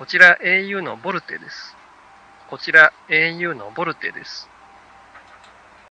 こちら au のボルテです。こちら au のボルテです。